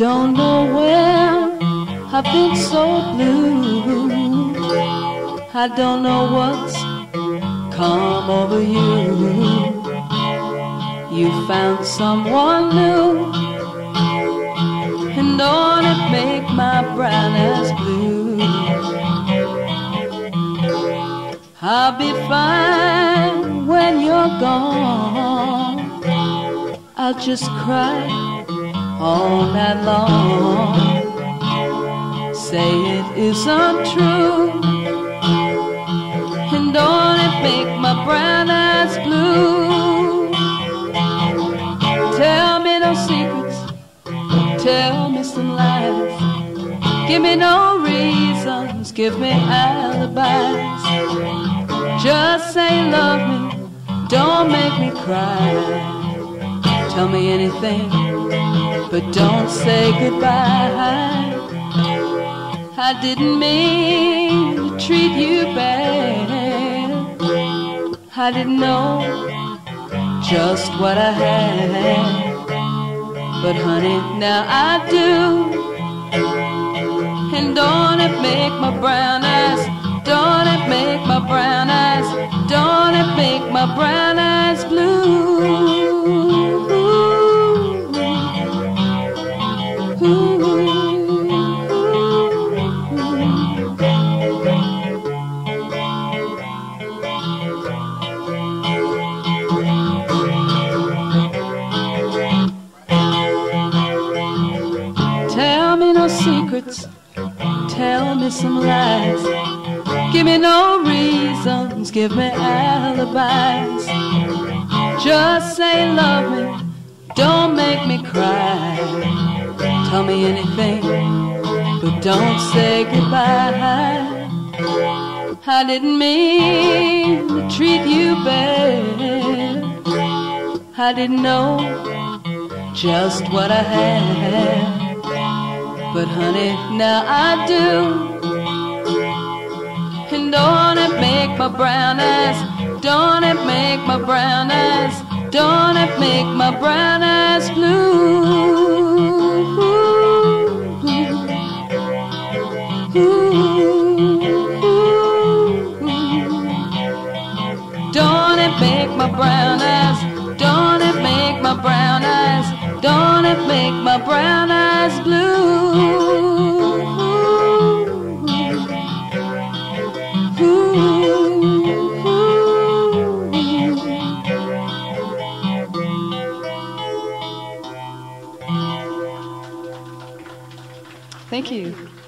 Don't know where I've been so blue. I don't know what's come over you. You found someone new, and don't it make my brown eyes blue? I'll be fine when you're gone. I'll just cry all night long. Say it isn't true, and don't it make my brown eyes blue? Tell me no secrets, tell me some lies. Give me no reasons, give me alibis. Just say love me, don't make me cry. Tell me anything, but don't say goodbye. I didn't mean to treat you bad. I didn't know just what I had. But honey, now I do. And don't it make my brown eyes, don't it make my brown eyes, don't it make my brown secrets, tell me some lies. Give me no reasons, give me alibis. Just say love me, don't make me cry. Tell me anything, but don't say goodbye. I didn't mean to treat you bad. I didn't know just what I had. But honey, now I do. And don't it make my brown eyes, don't it make my brown eyes, don't it make my brown eyes blue? Don't it make my brown eyes, don't it make my brown eyes, don't it make my brown eyes blue? Thank you.